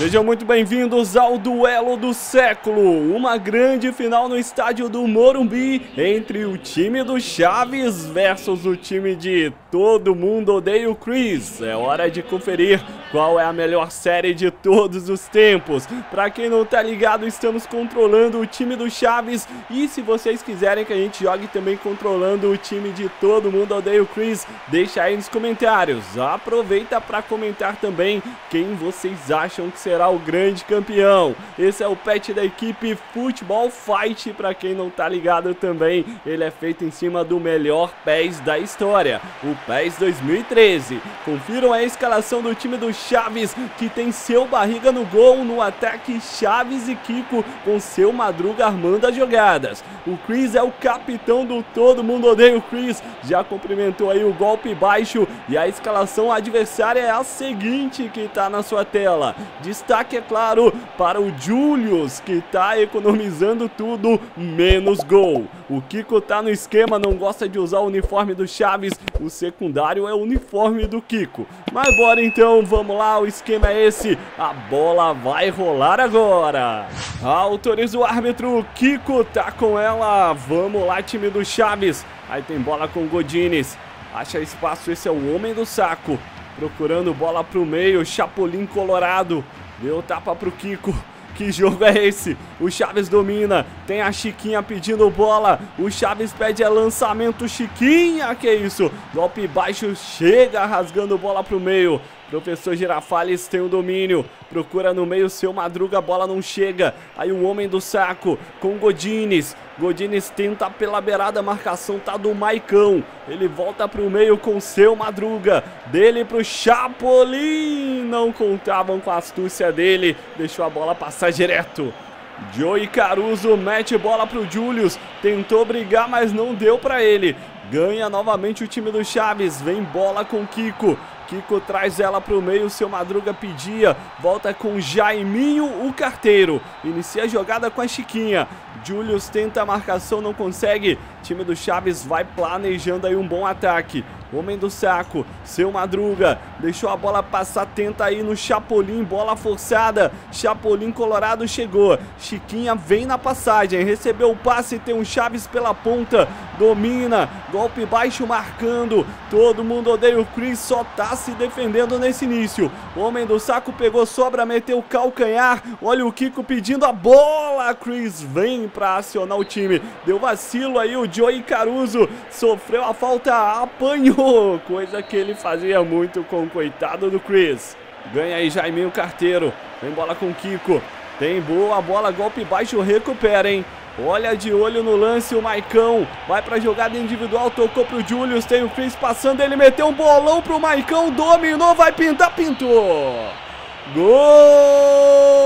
Sejam muito bem-vindos ao duelo do século, uma grande final no estádio do Morumbi entre o time do Chaves versus o time de Todo Mundo Odeia o Chris. É hora de conferir qual é a melhor série de todos os tempos. Para quem não tá ligado, estamos controlando o time do Chaves e se vocês quiserem que a gente jogue também controlando o time de Todo Mundo Odeia o Chris, deixa aí nos comentários. Aproveita para comentar também quem vocês acham que será o grande campeão. Esse é o pet da equipe Futebol Fight, para quem não tá ligado também, ele é feito em cima do melhor PES da história, o PES 2013. Confiram a escalação do time do Chaves, que tem seu Barriga no gol, no ataque Chaves e Kiko, com seu Madruga armando as jogadas. O Chris é o capitão do Todo Mundo Odeia o Chris, já cumprimentou aí o golpe baixo e a escalação adversária é a seguinte que tá na sua tela. De Destaque, é claro, para o Julius, que está economizando tudo, menos gol. O Kiko tá no esquema, não gosta de usar o uniforme do Chaves, o secundário é o uniforme do Kiko. Mas bora então, vamos lá, o esquema é esse, a bola vai rolar agora. Autoriza o árbitro, Kiko tá com ela, vamos lá time do Chaves. Aí tem bola com Godines, acha espaço, esse é o homem do saco. Procurando bola pro meio, Chapolin Colorado. Deu tapa pro Kiko. Que jogo é esse? O Chaves domina. Tem a Chiquinha pedindo bola. O Chaves pede é lançamento. Chiquinha, que isso? Golpe baixo, chega rasgando bola pro meio. Professor Girafales tem o domínio. Procura no meio, seu Madruga, a bola não chega. Aí o homem do saco com Godines. Godines tenta pela beirada, a marcação tá do Maicão. Ele volta pro meio com seu Madruga. Dele pro Chapolin. Não contavam com a astúcia dele. Deixou a bola passar direto. Joey Caruso mete bola pro Julius. Tentou brigar, mas não deu para ele. Ganha novamente o time do Chaves. Vem bola com Kiko. Kiko traz ela para o meio, seu Madruga pedia, volta com Jaiminho, o carteiro, inicia a jogada com a Chiquinha, Julius tenta a marcação, não consegue, time do Chaves vai planejando aí um bom ataque, Homem do saco, seu Madruga, deixou a bola passar, tenta aí no Chapolin, bola forçada, Chapolin Colorado chegou, Chiquinha vem na passagem, recebeu o passe, tem um Chaves pela ponta, domina, golpe baixo marcando, todo mundo odeia o Chris, só tá se defendendo nesse início, Homem do saco pegou sobra, meteu o calcanhar, olha o Kiko pedindo a bola, Chris vem pra acionar o time, deu vacilo aí o Joey Caruso, sofreu a falta, apanhou, coisa que ele fazia muito com o coitado do Chris. Ganha aí Jaiminho Carteiro, vem bola com Kiko, tem boa bola, golpe baixo, recupera, hein? Olha de olho no lance o Maicão. Vai pra jogada individual, tocou pro Julius. Tem o Chris passando, ele meteu um bolão pro Maicão. Dominou, vai pintar, pintou. Gol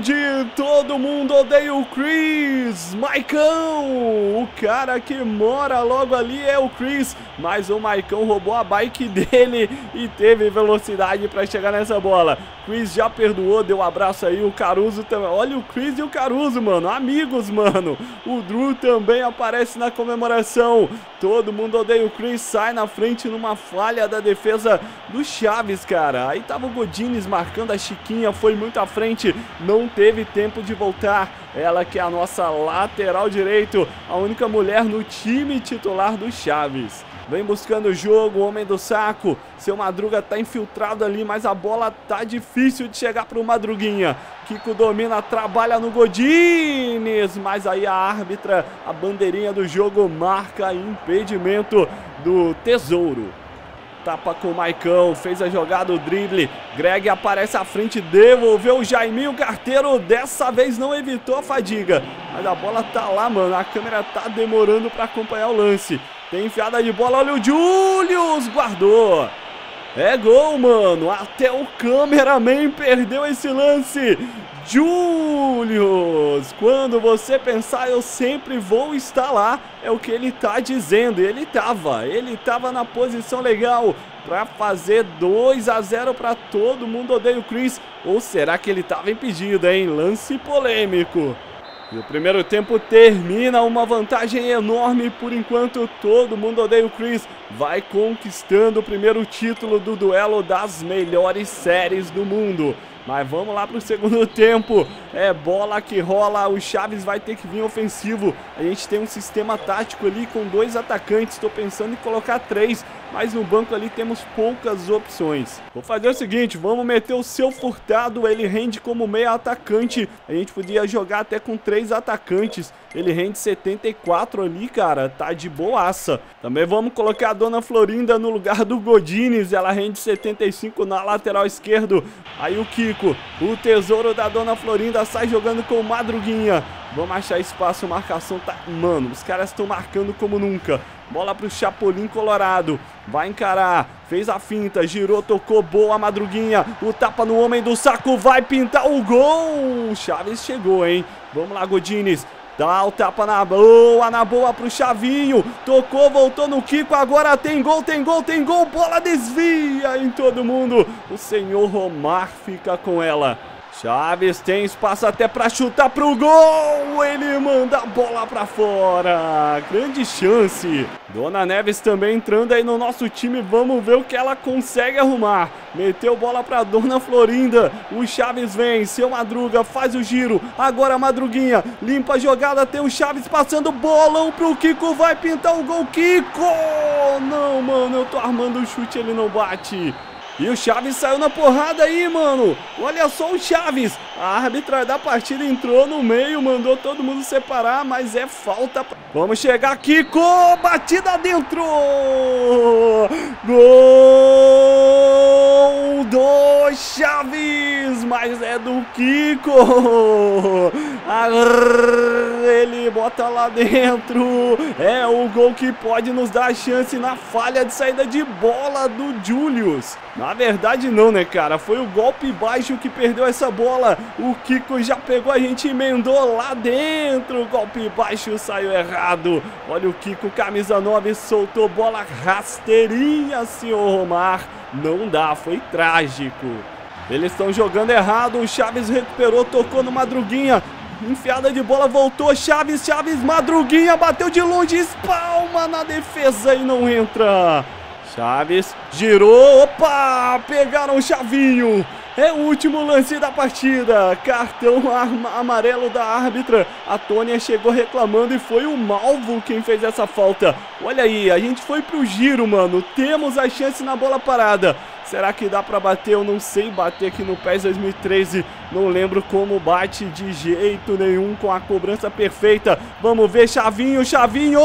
de todo mundo odeia o Chris, Maicão, o cara que mora logo ali é o Chris, mas o Maicão roubou a bike dele e teve velocidade para chegar nessa bola. Chris já perdoou, deu um abraço aí, o Caruso também, olha o Chris e o Caruso, mano, amigos, mano. O Drew também aparece na comemoração, todo mundo odeia o Chris, sai na frente numa falha da defesa do Chaves, cara. Aí tava o Godines marcando a Chiquinha foi muito à frente, não teve tempo de voltar. Ela que é a nossa lateral direito, a única mulher no time titular do Chaves. Vem buscando o jogo, o homem do saco. Seu Madruga tá infiltrado ali, mas a bola tá difícil de chegar pro Madruguinha. Kiko domina, trabalha no Godines, mas aí a árbitra, a bandeirinha do jogo marca impedimento do Tesouro. Tapa com o Maicão, fez a jogada, o drible. Greg aparece à frente, devolveu o Jaiminho Carteiro. Dessa vez não evitou a fadiga. Mas a bola tá lá, mano. A câmera tá demorando para acompanhar o lance. Tem enfiada de bola, olha o Julius, guardou. É gol, mano. Até o cameraman perdeu esse lance. Julius, quando você pensar eu sempre vou estar lá, é o que ele tá dizendo. Ele tava, ele tava na posição legal para fazer 2 a 0 para todo mundo odeia o Chris. Ou será que ele tava impedido, hein? Lance polêmico. E o primeiro tempo termina uma vantagem enorme por enquanto todo mundo odeia o Chris. Vai conquistando o primeiro título do duelo das melhores séries do mundo. Mas vamos lá pro segundo tempo. É bola que rola, o Chaves vai ter que vir ofensivo. A gente tem um sistema tático ali com dois atacantes. Estou pensando em colocar três, mas no banco ali temos poucas opções. Vou fazer o seguinte, vamos meter o seu Furtado, ele rende como meia atacante. A gente podia jogar até com três atacantes. Ele rende 74 ali, cara, tá de boaça. Também vamos colocar a Dona Florinda no lugar do Godines, ela rende 75 na lateral esquerdo. Aí o Kiko, o tesouro da Dona Florinda sai jogando com Madruguinha. Vamos achar espaço, marcação tá... Mano, os caras estão marcando como nunca. Bola pro Chapolin Colorado. Vai encarar. Fez a finta. Girou, tocou. Boa, Madruguinha. O tapa no homem do saco. Vai pintar o gol. Chaves chegou, hein? Vamos lá, Godines. Dá o tapa na boa, na boa pro Chavinho. Tocou, voltou no Kiko. Agora tem gol, tem gol, tem gol. Bola desvia em todo mundo. O senhor Romar fica com ela. Chaves tem espaço até para chutar pro gol. Ele manda a bola para fora. Grande chance. Dona Neves também entrando aí no nosso time. Vamos ver o que ela consegue arrumar. Meteu bola para Dona Florinda. O Chaves vem. Seu Madruga faz o giro. Agora Madruguinha limpa a jogada. Tem o Chaves passando bolão pro Kiko. Vai pintar o gol. Kiko! Não, mano. Eu tô armando o chute. Ele não bate. E o Chaves saiu na porrada aí, mano. Olha só o Chaves. A árbitra da partida entrou no meio, mandou todo mundo separar, mas é falta. Vamos chegar aqui com batida dentro. Gol do Chaves, mas é do Kiko. Ele bota lá dentro. É o gol que pode nos dar a chance na falha de saída de bola do Julius. Na verdade não, né, cara? Foi o golpe baixo que perdeu essa bola. O Kiko já pegou a gente emendou lá dentro. Golpe baixo saiu errado. Olha o Kiko, camisa 9, soltou bola rasteirinha, senhor Romar. Não dá, foi trágico. Eles estão jogando errado, o Chaves recuperou, tocou no Madruguinha. Enfiada de bola, voltou, Chaves, Chaves, Madruguinha, bateu de longe, espalma na defesa e não entra. Chaves girou, opa, pegaram o Chavinho. É o último lance da partida. Cartão amarelo da árbitra. A Tônia chegou reclamando e foi o Malvo quem fez essa falta. Olha aí, a gente foi pro giro, mano. Temos a chance na bola parada. Será que dá pra bater? Eu não sei bater aqui no PES 2013. Não lembro como bate de jeito nenhum com a cobrança perfeita. Vamos ver, Chavinho, Chavinho!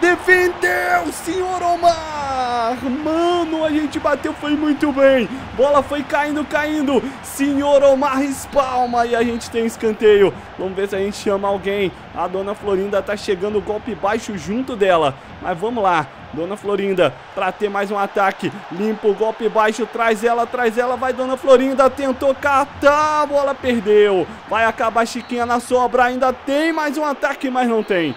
Defendeu, senhor Omar! Mano, a gente bateu, foi muito bem. Bola foi caindo, caindo. Senhor Omar espalma e a gente tem escanteio. Vamos ver se a gente chama alguém. A dona Florinda tá chegando, golpe baixo junto dela. Mas vamos lá. Dona Florinda, para ter mais um ataque. Limpa o golpe baixo, traz ela, traz ela. Vai Dona Florinda, tentou catar, a bola perdeu. Vai acabar Chiquinha na sobra, ainda tem mais um ataque, mas não tem.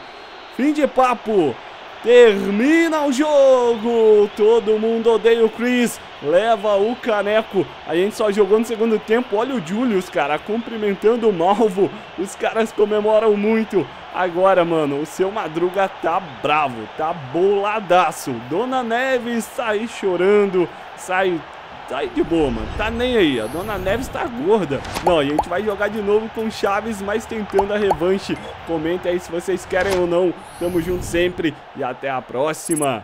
Fim de papo. Termina o jogo. Todo mundo odeia o Chris. Leva o caneco. A gente só jogou no segundo tempo. Olha o Julius, cara, cumprimentando o Malvo. Os caras comemoram muito. Agora, mano, o seu Madruga tá bravo, tá boladaço. Dona Neves sai chorando, sai Tá de boa, mano. Tá nem aí. A Dona Neves tá gorda. Não, a gente vai jogar de novo com Chaves, mas tentando a revanche. Comenta aí se vocês querem ou não. Tamo junto sempre e até a próxima.